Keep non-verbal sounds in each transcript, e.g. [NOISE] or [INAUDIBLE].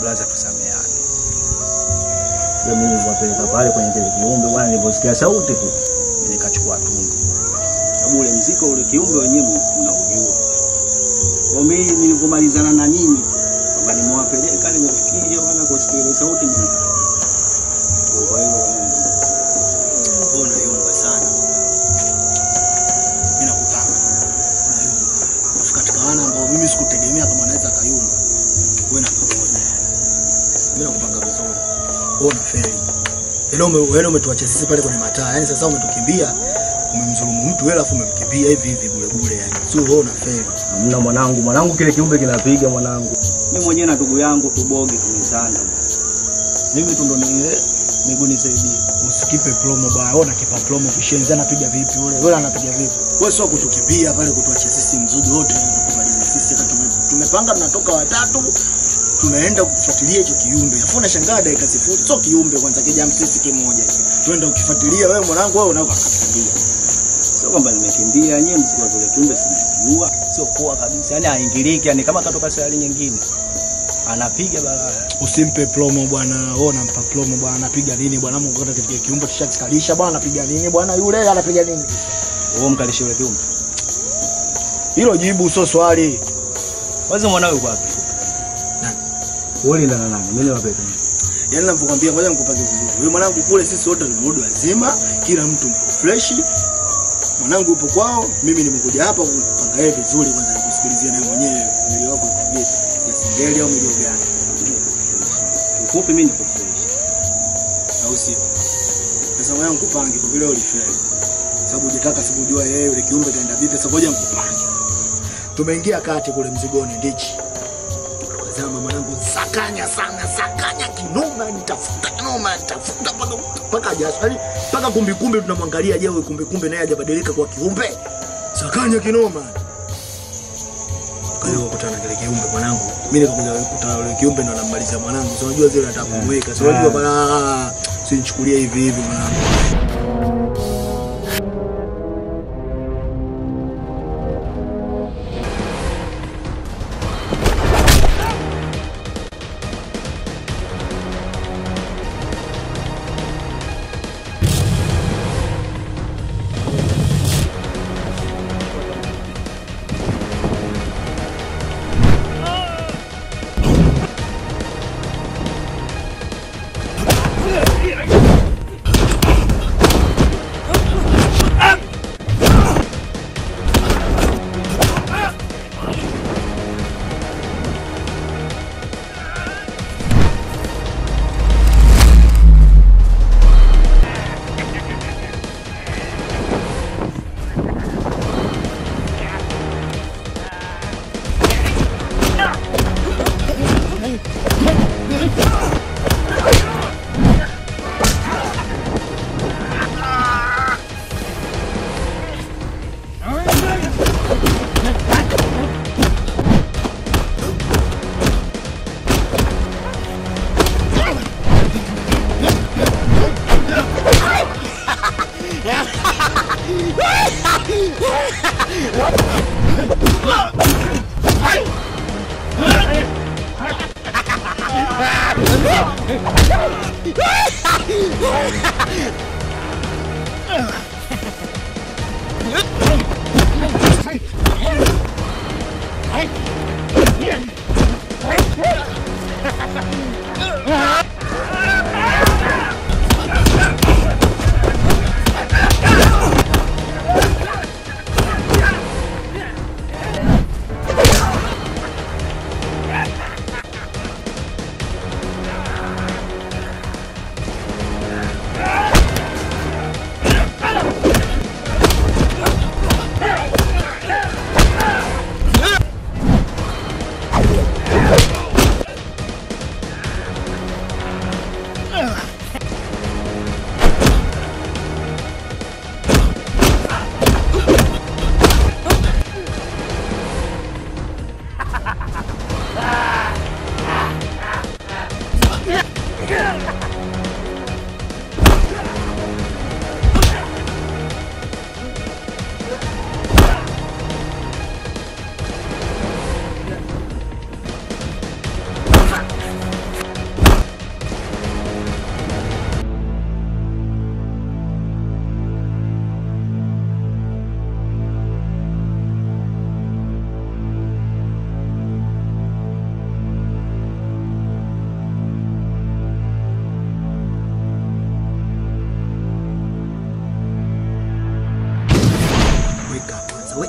blaza, tusameane. Mimi nilipopeleka pale kwenye kile kiumbe bwana, niliposikia sauti tu nikachukua tundu, sababu ule mziko ule kiumbe wenyewe unaujua. Kwa mimi nilivyomalizana na nyinyi Yaani ume yaani umetuacha sisi pale kwenye mataa. Yaani sasa umetukimbia. Umemdhulumu mtu wewe alafu umemkimbia hivi hivi bure bure yani. Sio wewe una feli Hamna mwanangu, mwanangu kile kiumbe kinapiga mwanangu. Mimi mwenyewe na ndugu yangu tubogi tumezana. Mimi tu ndo ni miguu nisaidie. Usikipe promo baya. Wewe unakipa promo kishenzi anapiga vipi yule? Wewe anapiga vipi? Wewe sio kutukimbia pale kutuacha sisi mzudu wote kumaliza sisi hata tumepanga tunatoka watatu tunaenda kufuatilia hicho kiumbe. Afu unashangaa dakika sifuri. Sio kiumbe kwanza kija msisi kimoja hivi. Twenda ukifuatilia wewe mwanangu wewe unao akakimbia. Sio kwamba nimekimbia, nyewe msikuwa vile kiumbe sinajua. Sio poa kabisa. Yaani haingiliki, yani kama katoka sayari nyingine. Anapiga balaa. Usimpe promo bwana. Wewe unampa promo bwana. Anapiga nini bwana? Mungu kata katika kiumbe tushakikalisha bwana anapiga nini bwana? Yule anapiga nini? Wewe mkalishe yule kiumbe. Hilo jibu sio swali. Wazi mwanao yuko wapi? Ni nani? Mimi ni wapeka. Yaani ninavyokuambia ngoja nikupange vizuri. Wewe mwanangu kule sisi wote tumerudi wazima, kila mtu mko fresh. Mwanangu upo kwao, mimi nimekuja hapa kupanga yeye vizuri kwanza nikusikilizie naye mwenyewe mwili wako uko vipi. Ya singeli au milio gani? Ufupi mimi niko fresh. Au sio? Sasa mwanangu nikupange kwa vile ulifeli. Sababu hujataka sikujua yeye yule kiumbe kaenda vipi, sasa ngoja nikupange. Tumeingia kati kule mzigoni ndichi. Sakanya sana, sakanya kinoma, nitafuta kinoma, nitafuta mpaka mpaka jasho, yani mpaka kumbi kumbi tunamwangalia, je, huyu kumbi kumbi naye hajabadilika kwa kiumbe? Sakanya kinoma. Kaja kukutana kile kiumbe mwanangu, mimi nikakuja kukutana na yule kiumbe ndo nammaliza mwanangu, Sio unajua zile nataka kumweka, Sio unajua bana, sinichukulie hivi hivi mwanangu. Hey!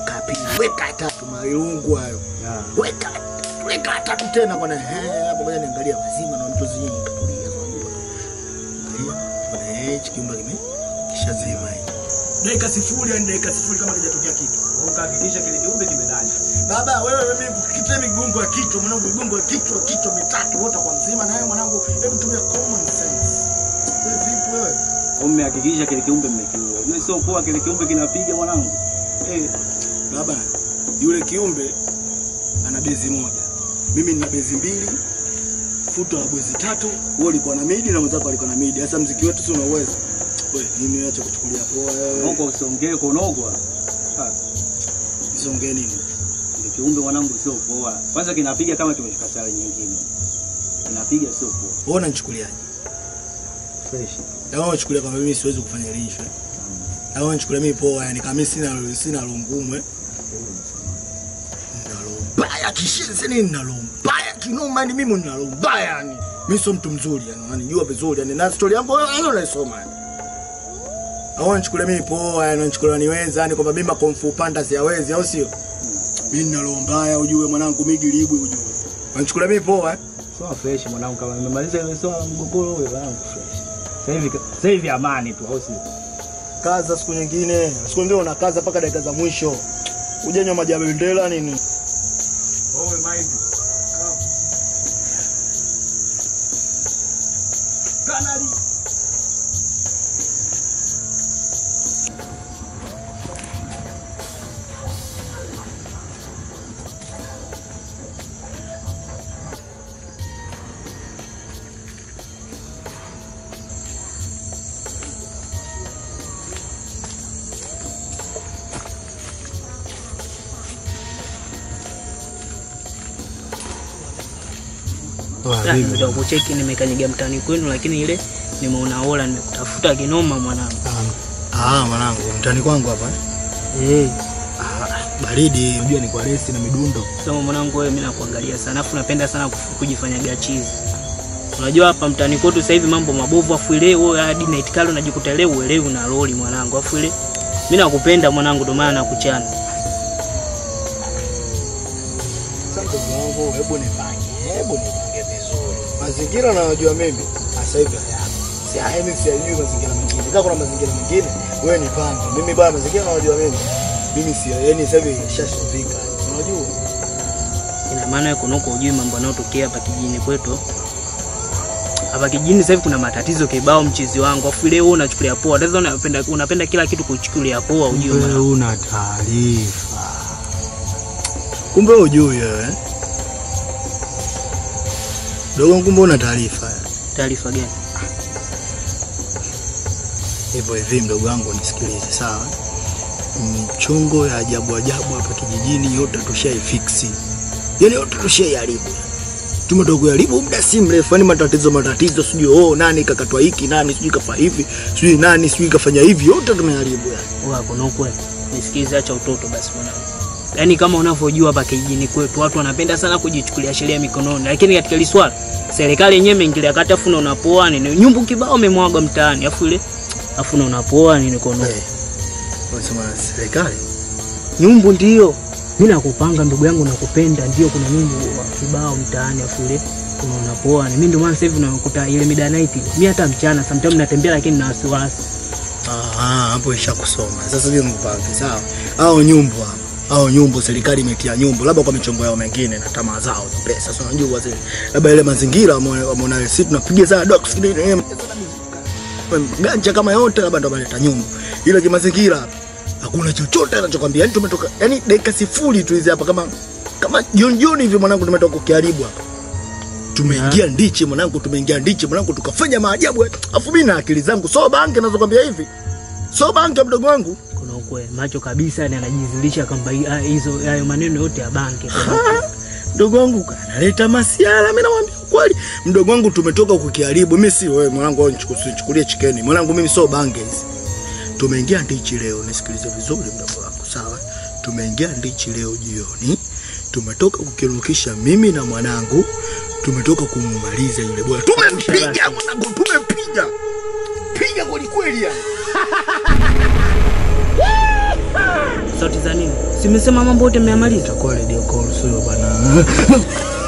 Weka pili, weka tatu, mairungu hayo, yeah. weka weka tatu tena bwana. Eh, hapo ngoja niangalia wazima na mtu zinyi kutulia kwa bwana, eh, hichi kiumba kime kishazima hii. Dakika sifuri, hadi dakika sifuri kama kijatokea kitu. Ukahakikisha kile kiumbe kimedani. Baba wewe mimi kitie migongo ya kichwa mwanangu, migongo ya kichwa kichwa mitatu wote kwa mzima, na wewe mwanangu, hebu tumia common sense. Wewe vipi wewe? Umehakikisha mmehakikisha kile kiumbe mmekiua. Unajua sio poa kile kiumbe kinapiga mwanangu. Eh, Baba, yule kiumbe ana bezi moja, mimi nina bezi mbili, futo la bezi tatu, wewe ulikuwa na midi na mwenzako alikuwa na midi. Sasa mziki wetu si unauweza wewe, nini acha kuchukulia poa wewe, nongo usiongee konogwa. Isongee nini? Ni kiumbe mwanangu sio poa. Kwanza kinapiga kama kimeshika sare nyingine. Kinapiga sio poa. Wewe unanichukuliaje? Fresh. Na wewe unachukulia kama mimi siwezi kufanya lishwe. Na wewe unachukulia mimi poa, yani kama mimi sina sina roho ngumu eh? Nina roho mbaya kishenzi, nini nalo mbaya kinoma, yani mimi nalo mbaya yani. Mimi sio mtu mzuri yani, unanijua vizuri yani, na story yangu wewe wewe unaisoma yani. au wewe unachukulia mimi poa, yani unachukulia niweza, yani kwamba mimi makomfu panda siyawezi au sio? Mimi nalo mbaya ujue mwanangu, mimi gilibwi ujue. Unachukulia mimi poa eh? Sio fresh mwanangu kama nimemaliza ile swala mgogoro wewe mwanangu fresh. Sasa hivi sasa hivi amani tu au sio? kaza siku nyingine, siku ndio unakaza mpaka dakika za mwisho. ujenywa maji ya bendera nini? Ndio kucheki nimekanyaga mtani kwenu, lakini ile nimeona ola, nimekutafuta kinoma mwanangu. Ah, mwanangu, mtani kwangu hapa. Eh, Ah, baridi, unajua ni kwa resi na midundo. sema mwanangu, wewe mimi nakuangalia sana, afu napenda sana kujifanyaga chizi. Unajua hapa mtani kwetu sasa hivi mambo mabovu, afu ile wewe hadi night call unajikuta leo uelewi na loli mwanangu, afu ile mimi nakupenda mwanangu, ndio maana nakuchana. Sasa mwanangu, hebu nipa. Mazingira nayojua mimi sasa hivi hayapo. Si haya mimi siyajui mazingira mengine. Kama kuna mazingira mengine, wewe nipange. Mimi bwana mazingira nayojua mimi. Mimi si yani sasa hivi shashafika. Unajua? Ina maana wewe kunoko ujui mambo yanayotokea hapa kijijini kwetu. Hapa kijijini sasa hivi kuna matatizo kibao, mchezi wangu. Afu ile wewe unachukulia poa. Sasa unapenda unapenda kila kitu kuchukulia poa, ujue Wewe una taarifa. Kumbe hujui wewe. Dogo, kumbe una taarifa. Taarifa gani? Hivyo hivi, mdogo wangu, nisikilize sawa. Michongo ya ajabu ajabu hapa kijijini yote tushaifiksi, yaani yote tushaiharibu. Tumetoka kuharibu muda si mrefu, yani matatizo matatizo, sijui oh, nani kakatwa hiki, nani sijui kafa hivi, sijui nani sijui kafanya hivi, yote tumeharibu yani. Wako na ukweli. Nisikize, acha utoto basi mwanangu. Yaani kama unavyojua hapa kijijini kwetu watu wanapenda sana kujichukulia sheria mikononi, lakini katika hili swala serikali yenyewe imeingilia kati, afu unapoa poa nini, nyumbu kibao umemwaga mtaani, afu ile afu unapoa poa nini? Kono Hey, unasema serikali? Nyumbu ndio. Mimi nakupanga ndugu yangu, nakupenda ndio, kuna nyumbu kibao mtaani, afu ile kuna unapoa mimi, ndio maana sasa hivi nakuta ile midnight, mimi hata mchana sometimes natembea, lakini na wasiwasi. Ah, hapo isha kusoma. Sasa hiyo mpange sawa. au nyumbu hao. Hao nyumbu serikali imetia nyumbu labda kwa michongo yao mengine na tamaa zao za pesa. Sio unajua zile. Labda ile mazingira wameona sisi tunapiga sana kile ganja kama yote labda ndo ameleta nyumbu. Ile kimazingira hakuna chochote anachokwambia. Yani tumetoka yani dakika sifuri tu hizi hapa kama kama jioni jioni hivi mwanangu tumetoka kukiharibu hapa. Tumeingia ndichi mwanangu, tumeingia ndichi mwanangu, tukafanya maajabu. Afu mimi na akili zangu so bange nazokwambia hivi. So bange mdogo wangu. Ukweli macho kabisa, ni anajizilisha kwamba ah, hizo hayo maneno yote ya banki [LAUGHS] Mdogo wangu kanaleta masiala, mimi namwambia ukweli. Mdogo wangu tumetoka kukiharibu. Mimi si wewe mwanangu, nichukulie chikeni. Mwanangu mimi sio banki hizi. Tumeingia ndichi leo, nisikilize vizuri mdogo wangu, sawa? Tumeingia ndichi leo jioni. Tumetoka kukirukisha mimi na mwanangu. Tumetoka kumumaliza yule bwana. Tumempiga mwanangu, tumempiga. Piga kwelikweli kweli yani. [LAUGHS] sauti za nini? Simesema mambo yote mmeyamaliza. Itakuwa radio call sio bana. [LAUGHS]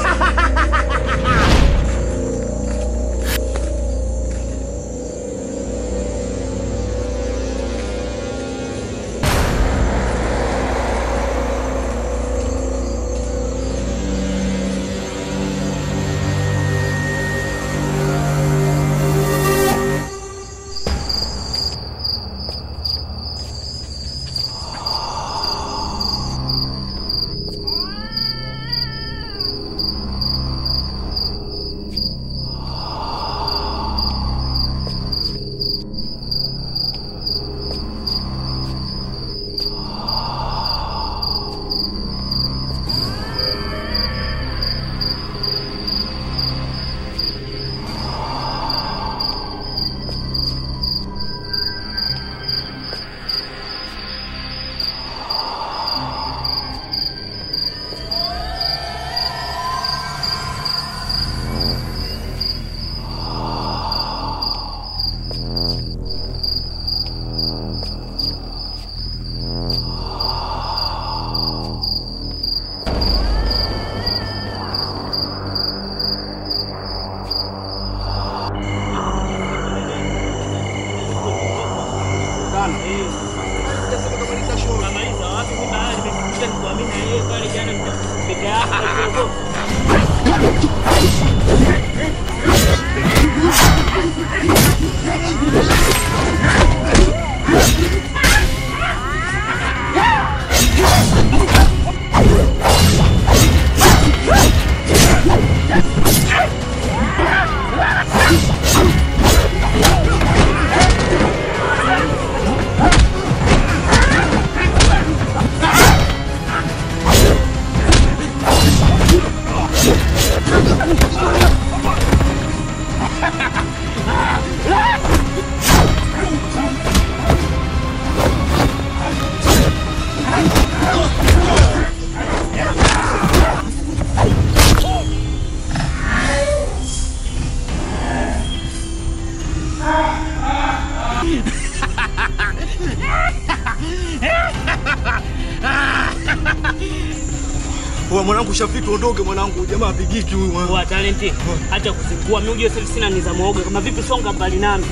apigiki huyu tu wa talenti hata kuzingua mimi unajua sasa sina niza mwoga. kama vipi songa mbali nami.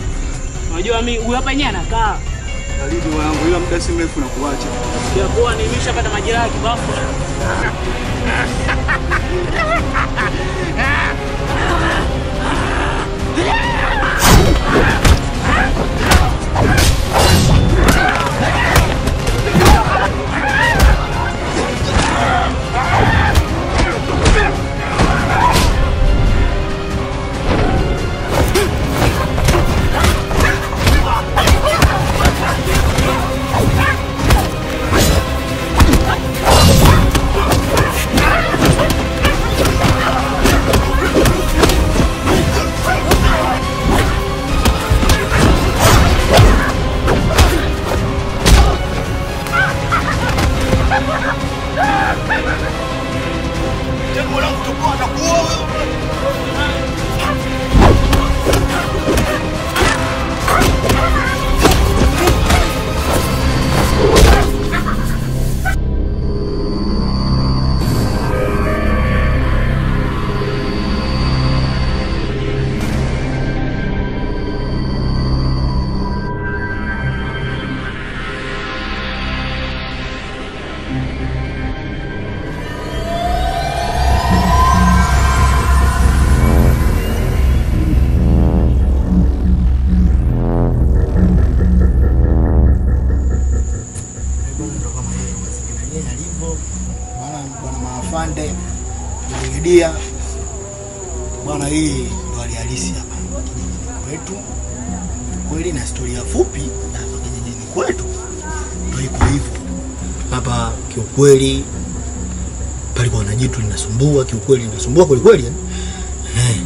Unajua mimi huyu hapa yeye anakaa. Karibu wangu ila muda si mrefu nakuacha. Sikia Kwa pata nimeshapata majeraha kibafu. [LAUGHS] linasumbua, nasumbua kweli kweli yani. Eh.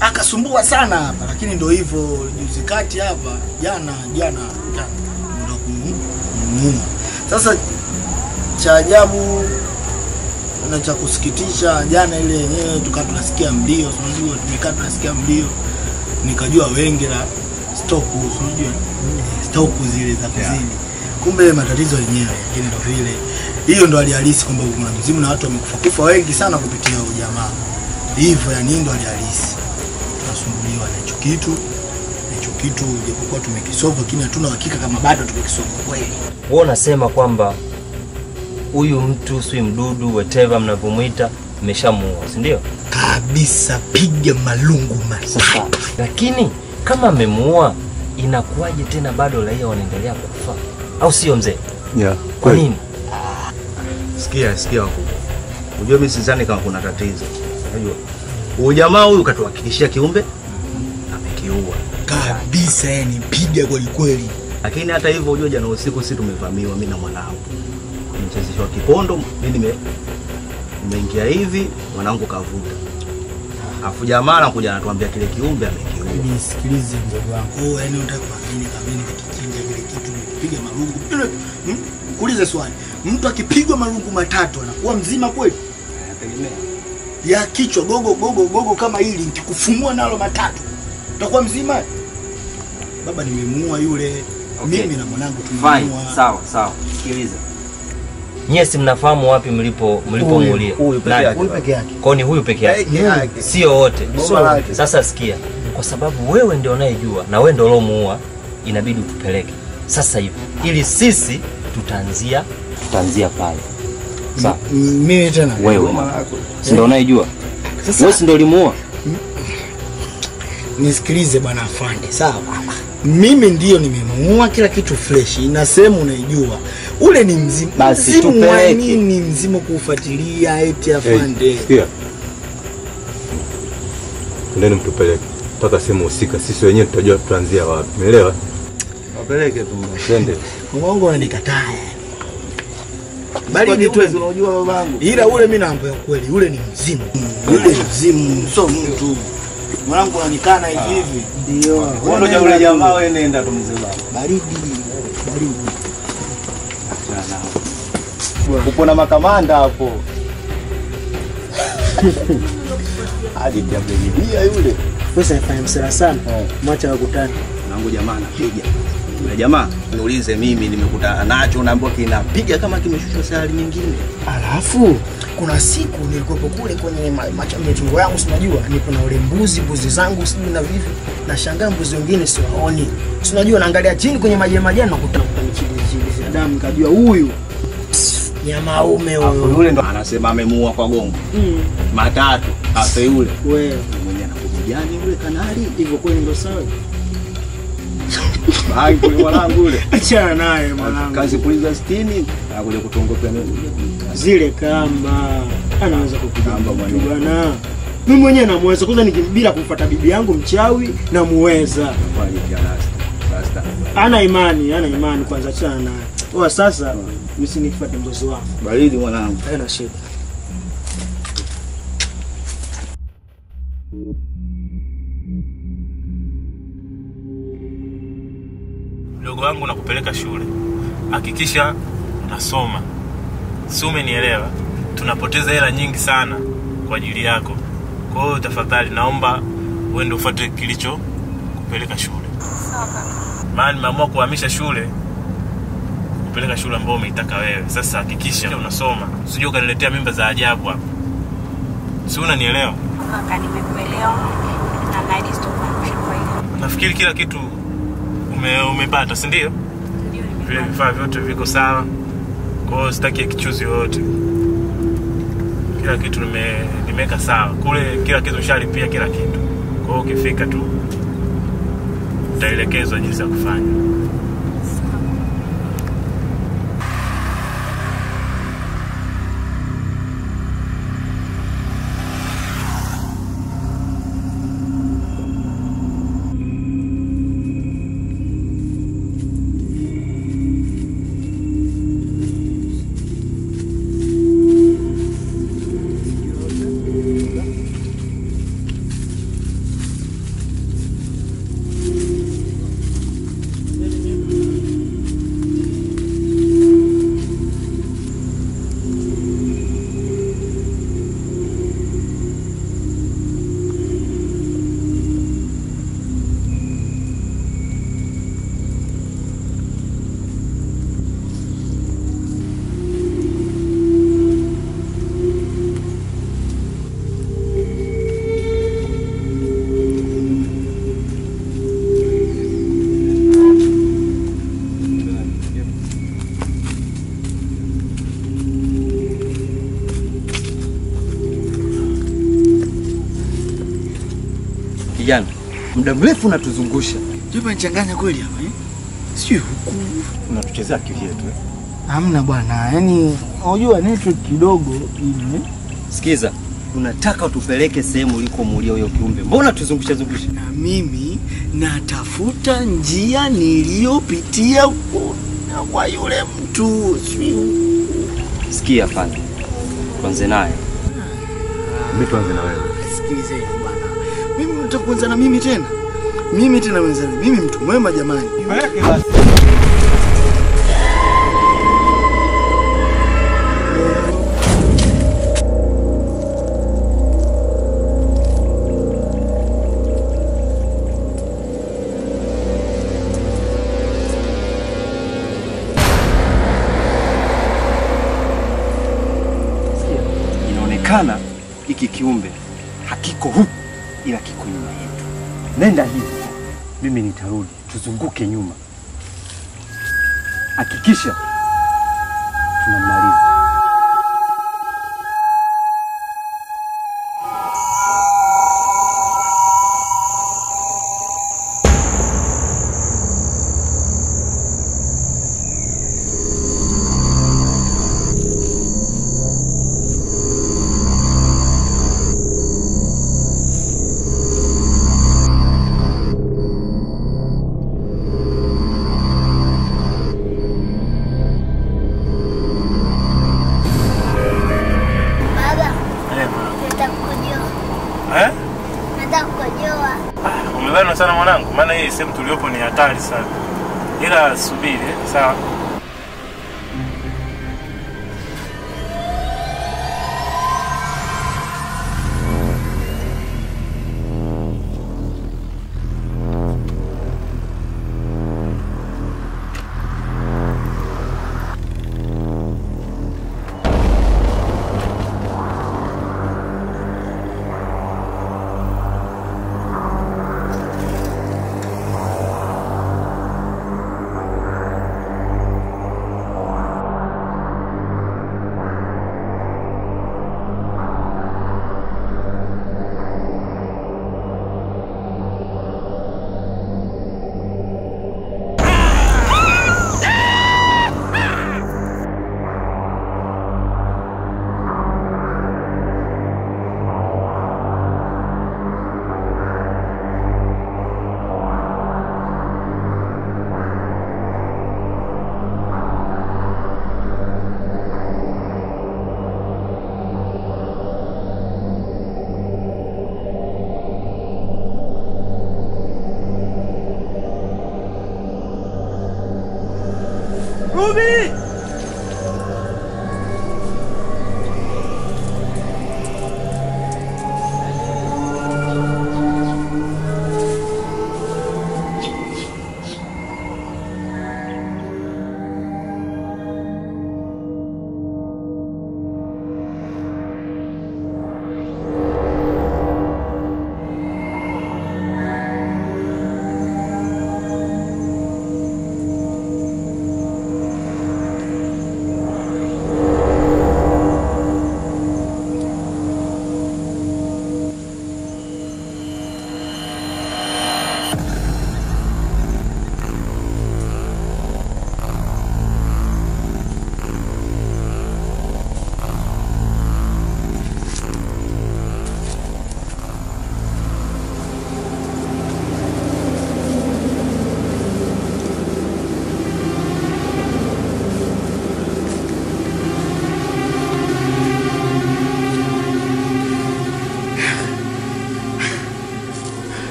Akasumbua sana hapa, lakini ndio hivyo juzi kati hapa jana jana ndo kumuuma. Sasa cha ajabu na cha kusikitisha, jana ile yenyewe tukaa tunasikia mlio, unajua, tumekaa tunasikia mlio, nikajua wengi la stoku, unajua stoku zile za kuzini kumbe matatizo yenyewe, lakini ndo vile. Hiyo ndo alihalisi kwamba kuna mzimu na watu wamekufa kufa wengi sana kupitia ujamaa jamaa. Hivyo yani ndo alihalisi. Tunasumbuliwa na hicho kitu. Hicho kitu japokuwa tumekisoma lakini hatuna hakika kama bado tumekisoma kweli. Wewe unasema kwamba huyu mtu si mdudu whatever mnavyomwita mmeshamuua, si ndio? Kabisa piga malungu masafa. matatu. lakini kama amemuua, inakuwaje tena bado raia wanaendelea kufa, au sio mzee? Yeah, Kwa nini? Sikia, sikia huko. Unajua mimi sidhani kama kuna tatizo. Unajua? Huyu jamaa huyu katuhakikishia kiumbe amekiua. Kabisa yani piga kweli kweli. Lakini hata hivyo unajua jana usiku sisi tumevamiwa mimi na mwanangu. wa kipondo, mimi nime nimeingia hivi, mwanangu kavuta. Afu jamaa anakuja anatuambia kile kiumbe amekiua. Nisikilize mdogo wangu. Oh, yani unataka kuamini kama mimi kitu nikipiga marungu. Hmm? Kuulize swali. Mtu akipigwa marungu matatu anakuwa mzima kweli? Ya kichwa gogo gogo gogo kama hili nikikufumua nalo matatu. Utakuwa mzima? Baba nimemuua yule. Okay. Mimi na mwanangu tumemuua. sawa sawa. Sikiliza. Nyie si mnafahamu wapi mlipo mlipomuulia? Kwao ni huyu peke yake. Sio wote. Sasa sikia, kwa sababu wewe ndio unayejua na wewe ndio uliomuua, inabidi utupeleke sasa hivi, ili sisi tutaanzia tutaanzia pale. Sasa Mimi tena. wewe si ndio unaijua wewe si ndio ulimuua. Nisikilize bwana afande, sawa? Mimi ndio nimemuua kila kitu fresh, na sehemu unaijua. Ule ni mzimu. Basi tupeleke. nini mzimu kuufuatilia eti afande? Sikia, ndio mtupeleke mpaka sehemu husika, sisi wenyewe tutajua tutaanzia wapi. Umeelewa? Wapeleke tu. Twende. Mungu unanikataa. Bali ni twende. unajua babangu. Ila ule mimi naambia kweli, ule ni mzimu. Ule mzimu, sio mtu. Mwanangu ananikana hivi hivi. Ndio. Wewe ndio yule jamaa wewe nenda tu mzee baba. Baridi. Baridi. Upo na makamanda hapo. [LAUGHS] Hadi diablia yule. Pesa ifanye msela sana. Mwacha wakutane. Mwanangu jamaa anapiga. Yule jamaa niulize mimi nimekutana nacho naambiwa kinapiga kama kimeshushwa sayari nyingine. Alafu kuna siku nilikuwepo kule kwenye michungo yangu, sinajua nipo na ule mbuzi mbuzi zangu sijui na vivi, nashangaa mbuzi wengine siwaoni, sinajua naangalia chini kwenye maji ya majani, nakuta mchilichili damu, nikajua huyu nyama ume huyo. yule ndo anasema amemuua kwa gongo. Matatu. Afe yule. Wewe Mwenye anakujani yule kanali. hivyo kweli ndo sawa. Mwanangu. Achana naye mwanangu. Kazi puliza 60 anakuja kutongopea mimi. Zile kamba anaweza kukuja Kamba mtu mwenyewe. bwana. Mimi mwenyewe namuweza kwanza kumfuata bibi yangu mchawi namuweza. Ana imani, ana imani kwanza achana naye. Sasa msinifuate mzozo wangu. Baridi mwanangu. Shida. Mdogo wangu nakupeleka shule, hakikisha unasoma, si umenielewa? Tunapoteza hela nyingi sana kwa ajili yako. Kwa hiyo tafadhali, naomba uende ufuate kilicho kupeleka shule, maana nimeamua kuhamisha shule kupeleka shule ambayo umeitaka wewe. Sasa hakikisha unasoma, usije ukaniletea mimba za ajabu hapa, si unanielewa? Nimekuelewa na. Nafikiri kila kitu ume, umepata, si ndio? Ndio vile vifaa vyote viko sawa, kwa hiyo sitaki kichuzi yoyote. Kila kitu nime- nimeweka sawa kule, kila kitu shalipia kila kitu. Kwa hiyo ukifika tu utaelekezwa jinsi ya kufanya. Muda mrefu unatuzungusha, Jomba nichanganya kweli hapa eh? Sio huku. Unatuchezea akili yetu eh? Hamna bwana, yaani unajua network kidogo hivi. eh? sikiza, unataka utupeleke sehemu ulikomuulia huyo kiumbe, mbona tuzungusha zungusha? Na mimi natafuta njia niliyopitia kuna kwa yule mtu. Sikia fanya kwanze naye Mimi tuanze na wewe. Sikilizeni mtaka na mimi tena? Mimi tena wenzani, Mimi mtu mwema jamani. Peleke basi. Hatari sana, ila subiri sawa.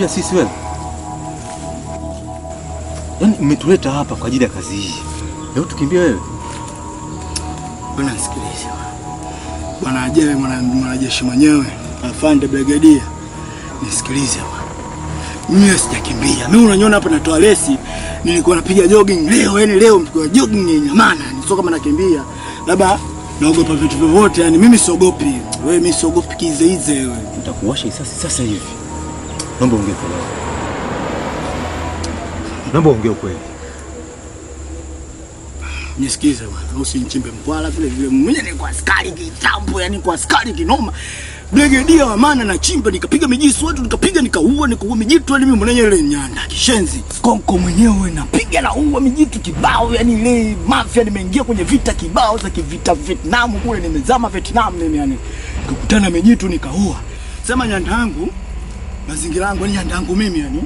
Unataka sisi wewe? Yaani umetuleta hapa kwa ajili ya kazi hii. Leo tukimbie wewe? Bwana nisikilize. Bwana ajewe mwana- mwanajeshi mwenyewe, afande brigadia. Nisikilize bwana. Mimi sijakimbia. Mimi unaniona hapa natoa lesi. Nilikuwa napiga jogging leo, yani leo mpiga jogging ni nyamana. Ni sio kama nakimbia. Labda naogopa vitu vyovyote yani mimi siogopi wewe mimi siogopi kizeize wewe Nitakuwasha sasa sasa hivi. Naomba ongea ukweli. Naomba ongea kweli. nisikize bwana usinichimbe mkwala vile vile Mimi ni kwa askari kitambo yani kwa askari kinoma brigedia wa maana na chimba nikapiga mijisu watu nikapiga nikaua nikaua mijitu yani mimi mwenyewe ile nyanda kishenzi skonko mwenyewe napiga na uua mijitu kibao yani ile mafia nimeingia kwenye vita kibao za kivita Vietnam kule nimezama Vietnam mimi yani nikakutana mijitu nikaua sema nyanda yangu mazingira yangu ni yandangu mimi yani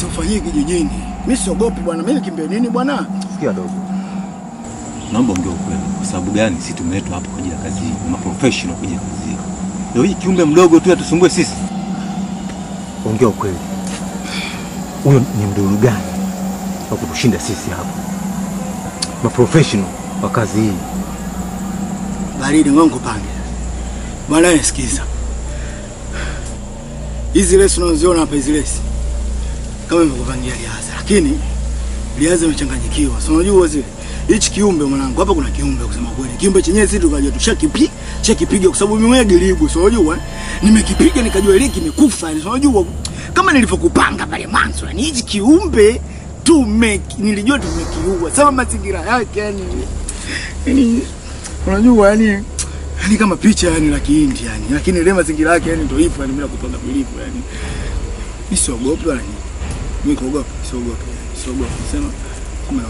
sifanyii kijijini mimi siogopi bwana mimi nikimbie nini bwana Sikia dogo. Naomba ongea ukweli. Kwa sababu gani sisi tumeletwa hapa kwa ajili ya kazi hii? Ni maprofessional kwa kazi hii. Leo hii kiumbe mdogo tu atusumbue sisi. Ongea ukweli. Huyo ni mduru gani wa kutushinda sisi hapa? Maprofessional wa kazi hii. baridi ngongo pange bwana sikiza hizi lesi unazoziona hapa hizi lesi kama nimekupangia liaza lakini liaza imechanganyikiwa. So unajua zile? Hichi kiumbe mwanangu hapa kuna kiumbe kusema kweli. Kiumbe chenyewe sisi tukajua tushakipi shakipiga kwa sababu mimi mwenyewe gilibu So unajua? Nimekipiga nikajua ile kimekufa So unajua? Kama nilivyokupanga pale mwanzo yani hichi kiumbe tume nilijua tumekiua. Sema mazingira yake yani unajua yani yani kama picha yani la kihindi yani lakini ile mazingira yake yani ndio hivyo yani mimi nakupanga vilivyo yani mimi siogopi wala nini. Mimi kuogopa siogopi siogopi. Sema kama